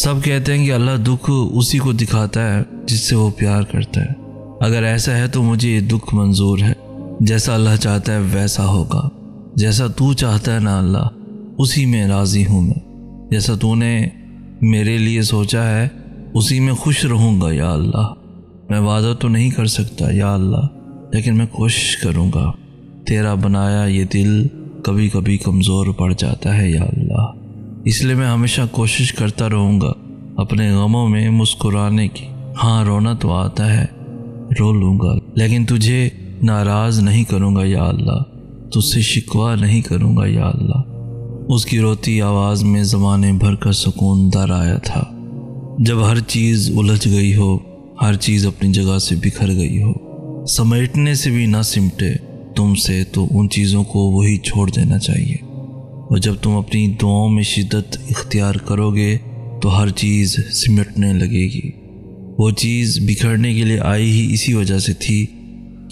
सब कहते हैं कि अल्लाह दुख उसी को दिखाता है जिससे वो प्यार करता है। अगर ऐसा है तो मुझे ये दुख मंजूर है। जैसा अल्लाह चाहता है वैसा होगा। जैसा तू चाहता है ना अल्लाह, उसी में राज़ी हूँ मैं। जैसा तूने मेरे लिए सोचा है, उसी में खुश रहूँगा या अल्लाह। मैं वादा तो नहीं कर सकता या अल्लाह, लेकिन मैं कोशिश करूँगा। तेरा बनाया ये दिल कभी कभी कमज़ोर पड़ जाता है या अल्लाह। इसलिए मैं हमेशा कोशिश करता रहूँगा अपने गमों में मुस्कुराने की। हाँ रोना तो आता है, रो लूँगा। लेकिन तुझे नाराज़ नहीं करूँगा, या अल्लाह। तुझसे शिकवा नहीं करूँगा, या अल्लाह। उसकी रोती आवाज़ में ज़माने भर का सुकून दर आया था। जब हर चीज़ उलझ गई हो, हर चीज़ अपनी जगह से बिखर गई हो, समेटने से भी ना सिमटे, तुमसे तो उन चीज़ों को वही छोड़ देना चाहिए। और जब तुम अपनी दुआओं में शिद्दत इख्तियार करोगे तो हर चीज़ सिमटने लगेगी। वो चीज़ बिखरने के लिए आई ही इसी वजह से थी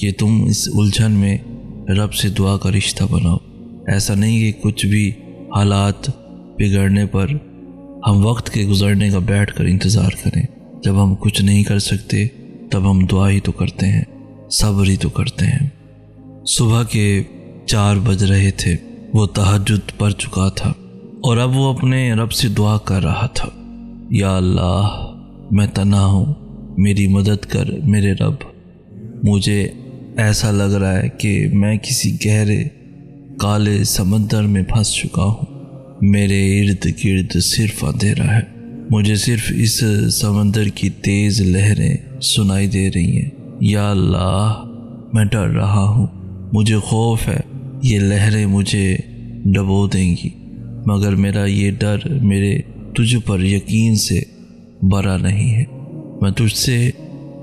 कि तुम इस उलझन में रब से दुआ का रिश्ता बनाओ। ऐसा नहीं कि कुछ भी हालात बिगड़ने पर हम वक्त के गुजरने का बैठ कर इंतज़ार करें। जब हम कुछ नहीं कर सकते, तब हम दुआ ही तो करते हैं, सब्र ही तो करते हैं। सुबह के चार बज रहे थे। वो तहजद पढ़ चुका था और अब वो अपने रब से दुआ कर रहा था, या अल्लाह, मैं तना हूँ, मेरी मदद कर मेरे रब। मुझे ऐसा लग रहा है कि मैं किसी गहरे, काले समंदर में फंस चुका हूँ। मेरे इर्द गिर्द सिर्फ़ अंधेरा है। मुझे सिर्फ़ इस समंदर की तेज़ लहरें सुनाई दे रही हैं। या अल्लाह, मैं डर रहा हूँ। मुझे खौफ है ये लहरें मुझे डबो देंगी, मगर मेरा ये डर मेरे तुझ पर यकीन से बरा नहीं है। मैं तुझसे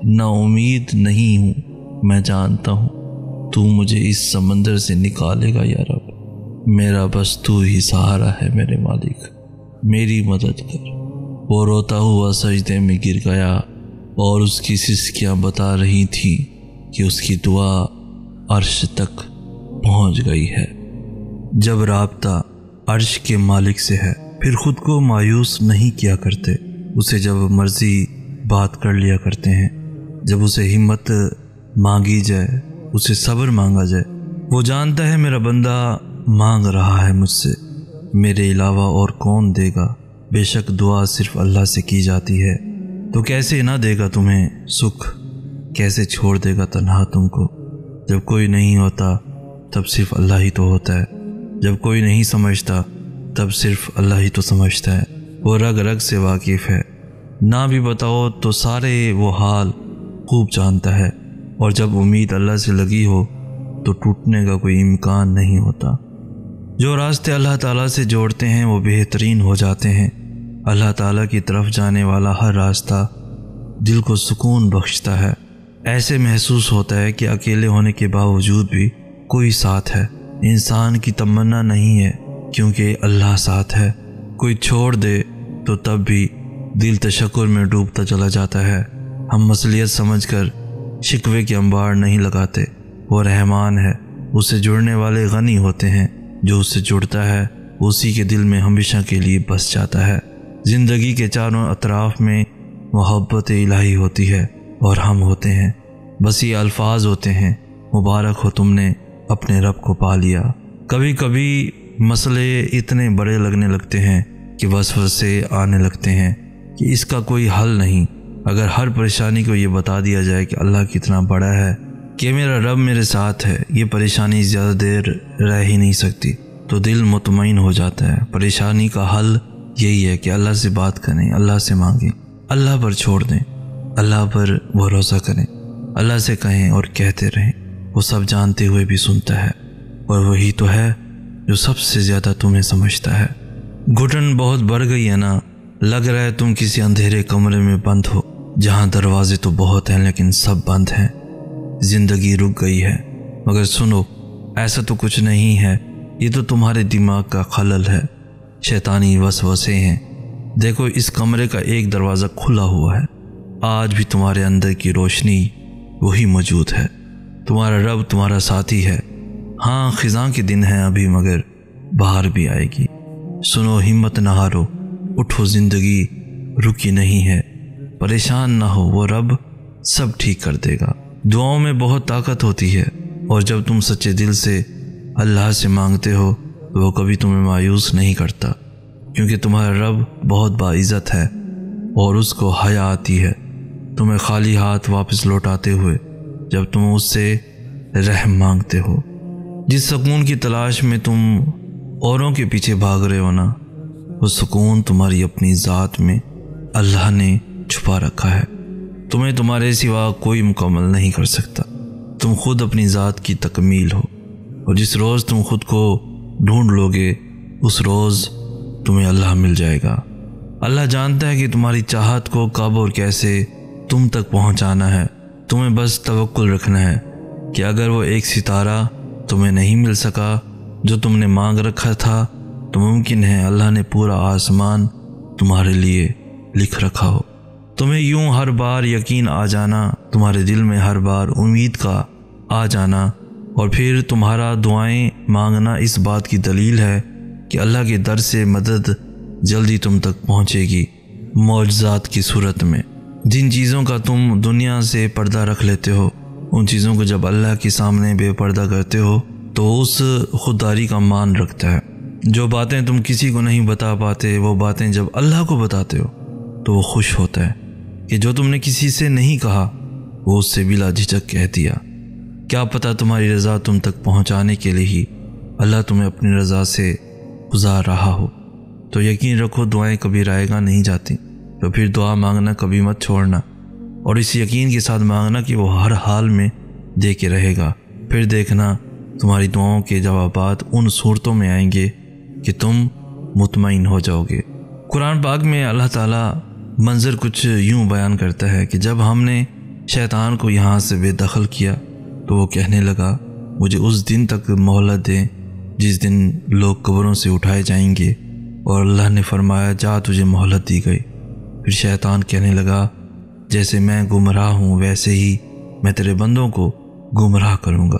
नाउमीद नहीं हूँ, मैं जानता हूँ, तू मुझे इस समंदर से निकालेगा या रब। मेरा बस तू ही सहारा है मेरे मालिक, मेरी मदद कर। वो रोता हुआ सजदे में गिर गया, और उसकी सिस्कियाँ बता रही थी कि उसकी दुआ अर्श तक पहुँच गई है। जब रबता अर्श के मालिक से है, फिर खुद को मायूस नहीं किया करते। उसे जब मर्ज़ी बात कर लिया करते हैं। जब उसे हिम्मत मांगी जाए, उसे सब्र मांगा जाए। वो जानता है, मेरा बंदा मांग रहा है मुझसे। मेरे अलावा और कौन देगा? बेशक दुआ सिर्फ़ अल्लाह से की जाती है। तो कैसे ना देगा तुम्हें सुख? कैसे छोड़ देगा तनहा तुमको? जब कोई नहीं होता तब सिर्फ़ अल्लाह ही तो होता है। जब कोई नहीं समझता, तब सिर्फ़ अल्लाह ही तो समझता है। वो रग रग से वाकिफ़ है। ना भी बताओ तो सारे वो हाल खूब जानता है। और जब उम्मीद अल्लाह से लगी हो तो टूटने का कोई इम्कान नहीं होता। जो रास्ते अल्लाह ताला से जोड़ते हैं, वो बेहतरीन हो जाते हैं। अल्लाह ताला की तरफ़ जाने वाला हर रास्ता दिल को सुकून बख्शता है। ऐसे महसूस होता है कि अकेले होने के बावजूद भी कोई साथ है। इंसान की तमन्ना नहीं है, क्योंकि अल्लाह साथ है। कोई छोड़ दे तो तब भी दिल तशक्र में डूबता चला जाता है। हम मसलियत समझकर शिकवे के अंबार नहीं लगाते। वो रहमान है। उससे जुड़ने वाले गनी होते हैं। जो उससे जुड़ता है, उसी के दिल में हमेशा के लिए बस जाता है। ज़िंदगी के चारों अतराफ में मोहब्बत इलाही होती है, और हम होते हैं। बस ये अल्फाज होते हैं, मुबारक हो तुमने। अपने रब को पा लिया। कभी कभी मसले इतने बड़े लगने लगते हैं कि बस से आने लगते हैं कि इसका कोई हल नहीं। अगर हर परेशानी को ये बता दिया जाए कि अल्लाह कितना बड़ा है, कि मेरा रब मेरे साथ है, ये परेशानी ज़्यादा देर रह ही नहीं सकती। तो दिल मुतमिन हो जाता है। परेशानी का हल यही है कि अल्लाह से बात करें, अल्लाह से मांगें, अल्लाह पर छोड़ दें, अल्लाह पर भरोसा करें, अल्लाह से कहें और कहते रहें। वो सब जानते हुए भी सुनता है, और वही तो है जो सबसे ज़्यादा तुम्हें समझता है। घुटन बहुत बढ़ गई है ना? लग रहा है तुम किसी अंधेरे कमरे में बंद हो। जहाँ दरवाजे तो बहुत हैं, लेकिन सब बंद हैं। ज़िंदगी रुक गई है। मगर सुनो, ऐसा तो कुछ नहीं है। ये तो तुम्हारे दिमाग का खलल है। शैतानी वसवसे हैं। देखो, इस कमरे का एक दरवाज़ा खुला हुआ है। आज भी तुम्हारे अंदर की रोशनी वही मौजूद है। तुम्हारा रब तुम्हारा साथी है। हाँ खिजा के दिन है अभी, मगर बाहर भी आएगी। सुनो, हिम्मत न हारो। उठो, ज़िंदगी रुकी नहीं है। परेशान ना हो, वो रब सब ठीक कर देगा। दुआओं में बहुत ताकत होती है, और जब तुम सच्चे दिल से अल्लाह से मांगते हो तो वो कभी तुम्हें मायूस नहीं करता, क्योंकि तुम्हारा रब बहुत बाइज़्ज़त है, और उसको हया आती है। तुम्हें खाली हाथ वापस लौटाते हुए जब तुम उससे रहम मांगते हो। जिस सुकून की तलाश में तुम औरों के पीछे भाग रहे हो ना, वो सुकून तुम्हारी अपनी ज़ात में अल्लाह ने छुपा रखा है। तुम्हें तुम्हारे सिवा कोई मुकम्मल नहीं कर सकता। तुम खुद अपनी ज़ात की तकमील हो और जिस रोज़ तुम खुद को ढूंढ लोगे, उस रोज़ तुम्हें अल्लाह मिल जाएगा। अल्लाह जानता है कि तुम्हारी चाहत को कब और कैसे तुम तक पहुंचाना है। तुम्हें बस तवक्ल रखना है कि अगर वो एक सितारा तुम्हें नहीं मिल सका, जो तुमने मांग रखा था तो मुमकिन है अल्लाह ने पूरा आसमान तुम्हारे लिए लिख रखा हो। तुम्हें यूँ हर बार यकीन आ जाना, तुम्हारे दिल में हर बार उम्मीद का आ जाना, और फिर तुम्हारा दुआएँ मांगना इस बात की दलील है कि अल्लाह के दर से मदद जल्दी तुम तक पहुंचेगी, मौजात की सूरत में। जिन चीज़ों का तुम दुनिया से पर्दा रख लेते हो, उन चीज़ों को जब अल्लाह के सामने बेपर्दा करते हो तो उस खुददारी का मान रखता है। जो बातें तुम किसी को नहीं बता पाते, वो बातें जब अल्लाह को बताते हो तो वो खुश होता है कि जो तुमने किसी से नहीं कहा, वो उससे बिला झिझक कह दिया। क्या पता तुम्हारी रज़ा तुम तक पहुँचाने के लिए ही अल्लाह तुम्हें अपनी रज़ा से गुजार रहा हो। तो यकीन रखो, दुआएँ कभी रायगा नहीं जाती। तो फिर दुआ मांगना कभी मत छोड़ना। और इस यकीन के साथ मांगना कि वो हर हाल में दे के रहेगा। फिर देखना, तुम्हारी दुआओं के जवाब उन सूरतों में आएँगे कि तुम मुतमिन हो जाओगे। कुरान पाक में अल्लाह ताला मंज़र कुछ यूँ बयान करता है कि जब हमने शैतान को यहाँ से बेदखल किया तो वो कहने लगा, मुझे उस दिन तक मोहलत दें जिस दिन लोग कब्रों से उठाए जाएँगे और अल्लाह ने फरमाया, जा तुझे मोहलत दी गई। फिर शैतान कहने लगा, जैसे मैं गुमराह हूँ, वैसे ही मैं तेरे बंदों को गुमराह करूँगा।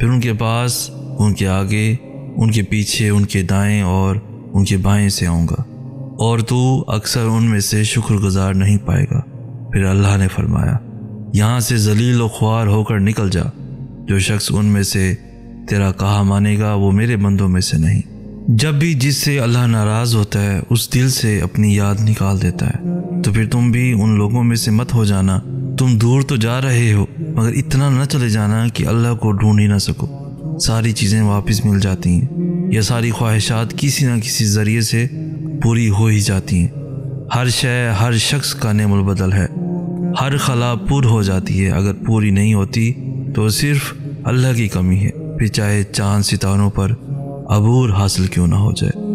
फिर उनके पास, उनके आगे, उनके पीछे, उनके दाएँ और उनके बाएँ से आऊँगा, और तू अक्सर उनमें से शुक्रगुजार नहीं पाएगा। फिर अल्लाह ने फरमाया, यहाँ से जलील ख्वार होकर निकल जा। जो शख्स उनमें से तेरा कहा मानेगा, वो मेरे बंदों में से नहीं। जब भी जिससे अल्लाह नाराज़ होता है, उस दिल से अपनी याद निकाल देता है। तो फिर तुम भी उन लोगों में से मत हो जाना। तुम दूर तो जा रहे हो, मगर इतना न चले जाना कि अल्लाह को ढूंढ ही ना सको। सारी चीज़ें वापस मिल जाती हैं, या सारी ख्वाहिशात किसी न किसी ज़रिए से पूरी हो ही जाती हैं। हर शय, हर शख्स का नेमुल बदल है। हर खला पुर हो जाती है। अगर पूरी नहीं होती तो सिर्फ़ अल्लाह की कमी है। फिर चाहे चाँद सितारों पर अबूर हासिल क्यों ना हो जाए।